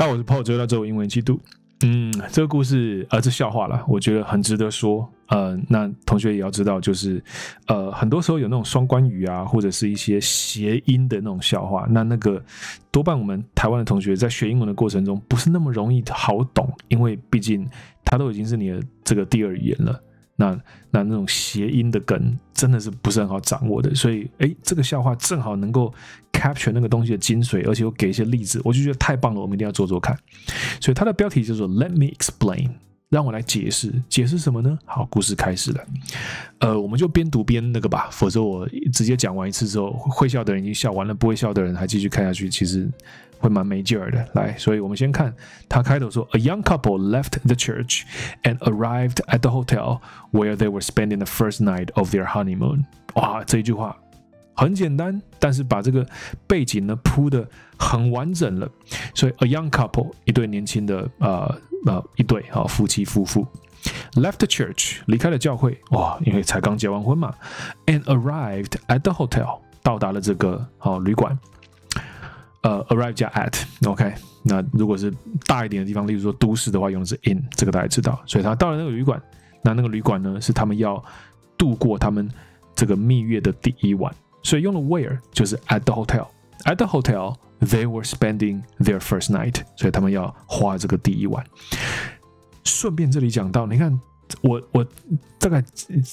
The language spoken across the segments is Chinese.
大家好，我是 Paul，追到这我英文季度。嗯，这个故事呃，这笑话了，我觉得很值得说。呃，那同学也要知道，就是呃，很多时候有那种双关语啊，或者是一些谐音的那种笑话，那那个多半我们台湾的同学在学英文的过程中不是那么容易好懂，因为毕竟它都已经是你的这个第二语言了。那那那种谐音的梗真的是不是很好掌握的，所以哎，这个笑话正好能够 capture 那个东西的精髓，而且又给一些例子，我就觉得太棒了，我们一定要做做看。所以它的标题叫做 Let me explain，让我来解释，解释什么呢？好，故事开始了。呃，我们就边读边那个吧，否则我直接讲完一次之后，会笑的人已经笑完了，不会笑的人还继续看下去，其实。会蛮没劲儿的。来，所以我们先看他开头说：“A young couple left the church and arrived at the hotel where they were spending the first night of their honeymoon。”哇，这一句话很简单，但是把这个背景呢铺的很完整了。所以，a young couple 一对年轻的呃呃一对啊夫妻夫妇 left the church 离开了教会哇，因为才刚结完婚嘛，and arrived at the hotel 到达了这个好旅馆。 呃，arrive 加 at，OK。那如果是大一点的地方，例如说都市的话，用的是 in，这个大家知道。所以他到了那个旅馆，那那个旅馆呢是他们要度过他们这个蜜月的第一晚，所以用了 where 就是 at the hotel。At the hotel they were spending their first night，所以他们要花这个第一晚。顺便这里讲到，你看我我大概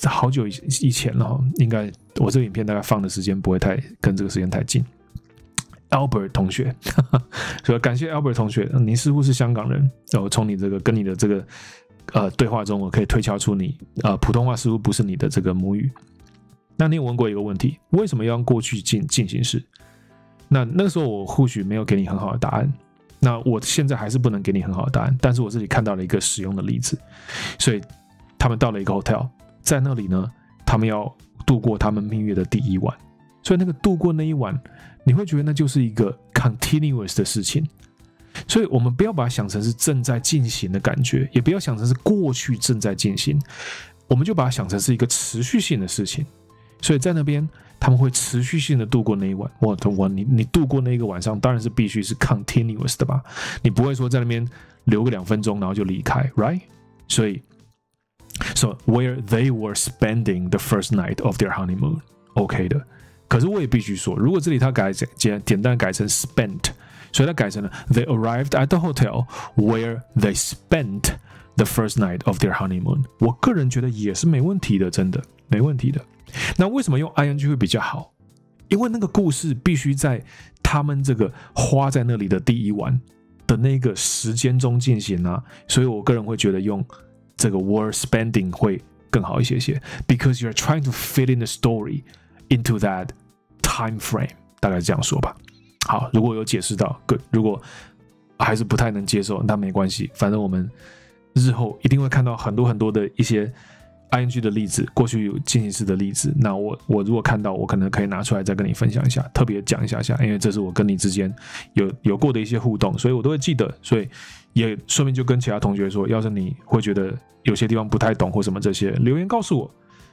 好久以以前了，应该我这个影片大概放的时间不会太跟这个时间太近。Albert 同学，所以感谢 Albert 同学，你似乎是香港人。我从你这个跟你的这个呃对话中，我可以推敲出你呃普通话似乎不是你的这个母语。那你有问过一个问题，为什么要用过去进进行式？那那个时候我或许没有给你很好的答案。那我现在还是不能给你很好的答案。但是我这里看到了一个使用的例子，所以他们到了一个 hotel，在那里呢，他们要度过他们蜜月的第一晚。所以那个度过那一晚。你会觉得那就是一个 continuous 的事情，所以我们不要把它想成是正在进行的感觉，也不要想成是过去正在进行，我们就把它想成是一个持续性的事情。所以在那边他们会持续性的度过那一晚。我我你你度过那一个晚上，当然是必须是 continuous 的吧？你不会说在那边留个两分钟然后就离开，right？所以，so where they were spending the first night of their honeymoon，OK 的。可是我也必须说，如果这里它改简简单改成 spent，所以它改成了 they arrived at the hotel where they spent the first night of their honeymoon。我个人觉得也是没问题的，真的没问题的。那为什么用 ing 会比较好？因为那个故事必须在他们这个花在那里的第一晚的那个时间中进行啊，所以我个人会觉得用这个 were spending 会更好一些些，because you are trying to fit in the story。Into that time frame，大概是这样说吧。好，如果有解释到，good；如果还是不太能接受，那没关系。反正我们日后一定会看到很多很多的一些 ing 的例子，过去有进行式的例子。那我我如果看到，我可能可以拿出来再跟你分享一下，特别讲一下下，因为这是我跟你之间有有过的一些互动，所以我都会记得。所以也顺便就跟其他同学说，要是你会觉得有些地方不太懂或什么这些，留言告诉我，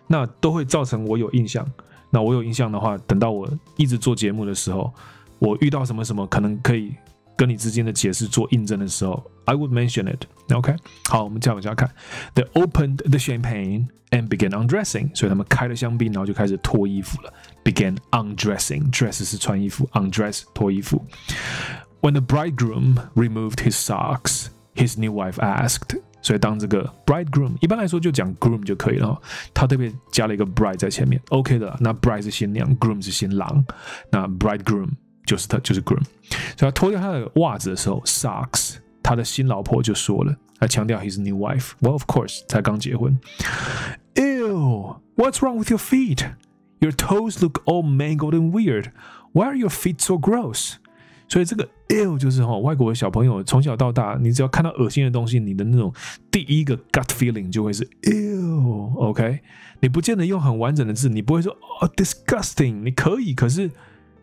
那都会造成我有印象。那我有印象的话，等到我一直做节目的时候，我遇到什么什么可能可以跟你之间的解释做印证的时候，I would mention it. OK，好，我们再往下看。They opened the champagne and began undressing。所以他们开了香槟，然后就开始脱衣服了。Began undressing. Dress 是穿衣服，undress 脱衣服。When the bridegroom removed his socks, his new wife asked. 所以当这个 bridegroom 一般来说就讲 groom 就可以了，他特别加了一个 bride 在前面，OK 的。那 bride 是新娘，groom 是新郎，那 bridegroom 就是他就是 groom。所以他脱掉他的袜子的时候，socks，他的新老婆就说了，他强调 his new wife。Well of course 才刚结婚。Ew, what's wrong with your feet? Your toes look all mangled and weird. Why are your feet so gross? 所以这个 ill 就是哈，外国的小朋友从小到大，你只要看到恶心的东西，你的那种第一个 gut feeling 就会是 ill，OK？你不见得用很完整的字，你不会说哦 disgusting，你可以，可是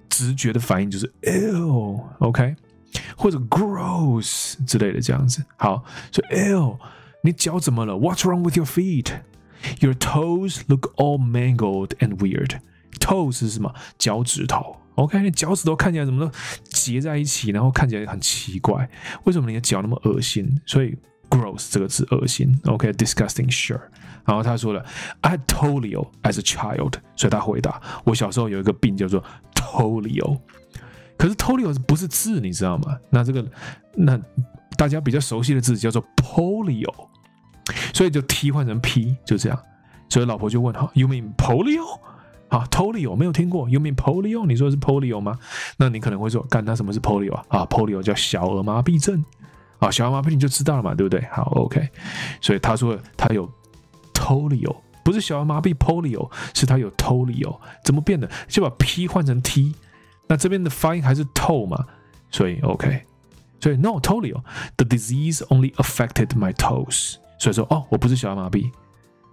直觉的反应就是 ill，OK？或者 gross 之类的这样子。好，所以 ill，你脚怎么了？What's wrong with your feet? Your toes look all mangled and weird. Toes 是什么？脚趾头。OK，你脚趾头看起来怎么都结在一起，然后看起来很奇怪，为什么你的脚那么恶心？所以 gross 这个字恶心。OK，disgusting，sure。然后他说了，I had polio as a child，所以他回答，我小时候有一个病叫做 polio。可是 polio 不是字，你知道吗？那这个那大家比较熟悉的字叫做 polio，所以就替换成 P，就这样。所以老婆就问哈，You mean polio？啊，polio 没有听过，You mean polio？你说的是 polio 吗？那你可能会说，干他什么是 polio 啊？啊，polio 叫小儿麻痹症。啊，小儿麻痹你就知道了嘛，对不对？好，OK。所以他说他有 polio，不是小儿麻痹 polio，是他有 polio。怎么变的？就把 P 换成 T。那这边的发音还是 to 嘛？所以 OK。所以 no polio，the disease only affected my toes。所以说哦，我不是小儿麻痹，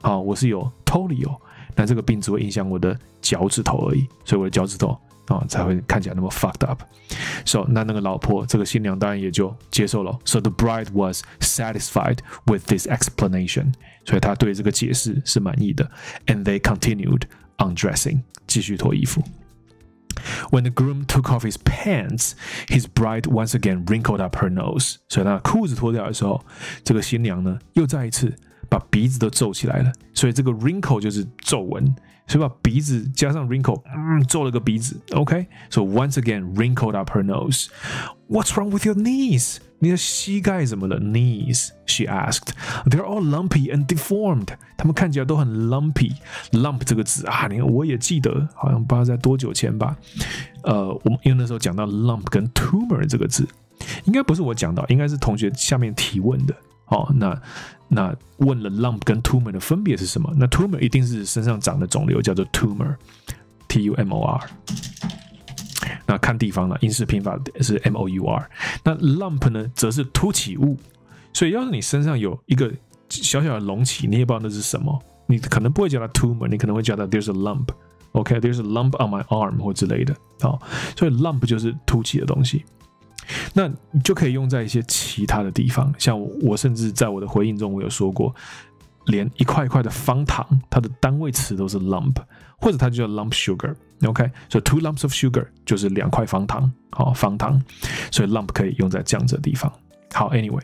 好，我是有 polio。但这个病只会影响我的脚趾头而已，所以我的脚趾头啊才会看起来那么 fucked up。So 那那个老婆，这个新娘当然也就接受了。So the bride was satisfied with this explanation，所以她对这个解释是满意的。And they continued undressing，继续脱衣服。When the groom took off his pants, his bride once again wrinkled up her nose。所以她裤子脱掉的时候，这个新娘呢又再一次。 把鼻子都皱起来了，所以这个 wrinkle 就是皱纹，所以把鼻子加上 wrinkle，嗯，皱了个鼻子。OK，so once again wrinkled up her nose. What's wrong with your knees？你的膝盖怎么了？Knees，she asked. They're all lumpy and deformed. 他们看起来都很 lumpy。lump 这个字啊，你看我也记得，好像不知道在多久前吧。呃，我们因为那时候讲到 lump 跟 tumor 这个字，应该不是我讲到，应该是同学下面提问的。哦，那那问了 lump 跟 tumor 的分别是什么？那 tumor 一定是身上长的肿瘤，叫做 tumor，t u m o r。那看地方了，英式拼法是 m o u r。那 lump 呢，则是凸起物。所以要是你身上有一个小小的隆起，你也不知道那是什么，你可能不会叫它 tumor，你可能会叫它 there's a lump。OK，there's a lump on my arm 或之类的。好，所以 lump 就是凸起的东西。那你就可以用在一些其他的地方，像我甚至在我的回应中，我有说过，连一块一块的方糖，它的单位词都是 lump，或者它就叫 lump sugar。OK，所以 two lumps of sugar 就是两块方糖，好，方糖，所以 lump 可以用在这样子的地方。好，anyway，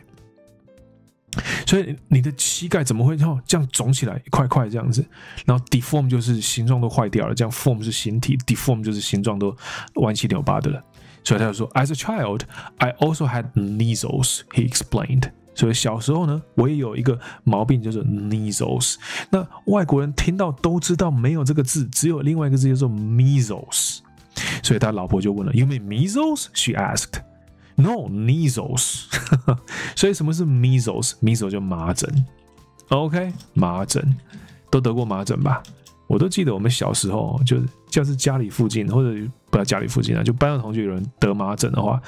所以你的膝盖怎么会这样肿起来，一块块这样子？然后 deform 就是形状都坏掉了，这样 form 是形体，deform 就是形状都歪七扭八的了。所以他就说，As a child, I also had measles. He explained. 所以小时候呢，我也有一个毛病，叫做 measles。那外国人听到都知道没有这个字，只有另外一个字叫做 measles。所以他老婆就问了，You mean measles? She asked. No, measles. 所以什么是 measles？measles 就麻疹。OK，麻疹都得过麻疹吧？我都记得我们小时候，就是就是家里附近或者不在家里附近啊，就班上同学有人得麻疹的话，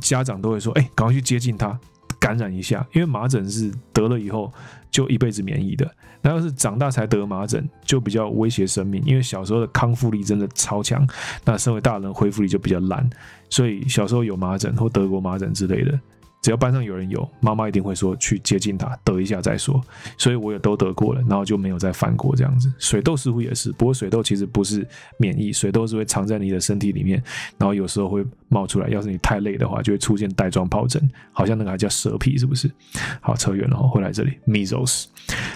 家长都会说：“哎，赶快去接近他，感染一下。”因为麻疹是得了以后就一辈子免疫的。那要是长大才得麻疹，就比较威胁生命，因为小时候的康复力真的超强，那身为大人恢复力就比较烂。所以小时候有麻疹或得过麻疹之类的。只要班上有人有，妈妈一定会说去接近他，得一下再说。所以我也都得过了，然后就没有再犯过这样子。水痘似乎也是，不过水痘其实不是免疫，水痘是会藏在你的身体里面，然后有时候会冒出来。要是你太累的话，就会出现带状疱疹，好像那个还叫蛇皮，是不是？好，扯远了，回来这里，measles。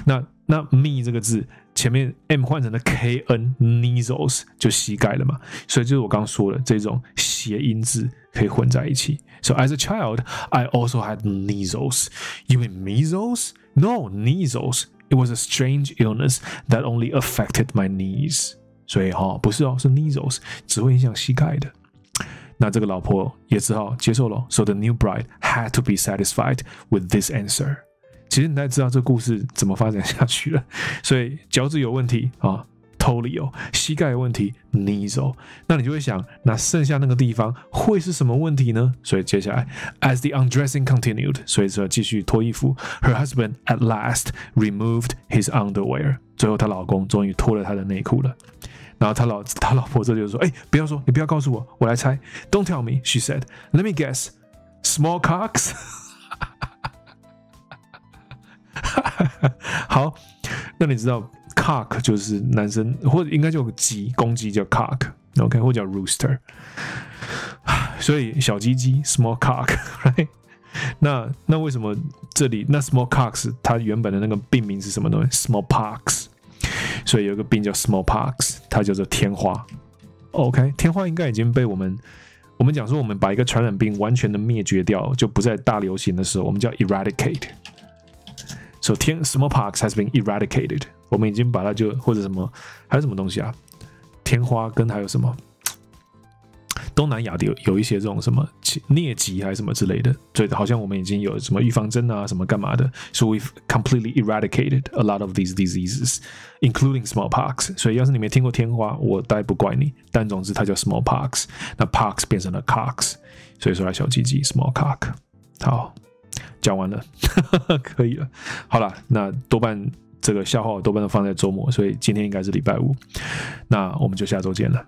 那那 me 这个字前面 m 换成了 k n，measles 就膝盖了嘛。所以就是我刚刚说的这种谐音字可以混在一起。So as a child, I also had measles. You mean measles? No, measles. It was a strange illness that only affected my knees. 所以哈，不是哦，是 measles，只会影响膝盖的。那这个老婆也只好接受了。So the new bride had to be satisfied with this answer. 其实你大概知道这故事怎么发展下去了。所以脚趾有问题啊，Tolio；膝盖有问题，knees，那你就会想，那剩下那个地方会是什么问题呢？所以接下来，as the undressing continued，所以说继续脱衣服，her husband at last removed his underwear，最后她老公终于脱了他的内裤了。然后他老他老婆这就说，哎，不要说，你不要告诉我，我来猜，Don't tell me，she said，Let me guess，small cocks。好，那你知道？cock 就是男生，或者应该就鸡，公鸡叫 cock。OK，或叫 rooster。所以小鸡鸡 small cock，right？那那为什么这里那 small cocks 它原本的那个病名是什么东西？smallpox。所以有个病叫 smallpox，它叫做天花。OK，天花应该已经被我们我们讲说，我们把一个传染病完全的灭绝掉，就不再大流行的时候，我们叫 eradicate。So 天 smallpox has been eradicated，我们已经把它就或者什么还有什么东西啊？天花跟还有什么？东南亚的有有一些这种什么疟疾还是什么之类的，所以好像我们已经有什么预防针啊，什么干嘛的，so we've completely eradicated a lot of these diseases, including smallpox。所以要是你没听过天花，我大概不怪你。但总之它叫 smallpox，那 pox 变成了 cox，所以说它小鸡鸡 small cock。好，讲完了，可以了。好了，那多半这个消耗多半都放在周末，所以今天应该是礼拜五，那我们就下周见了。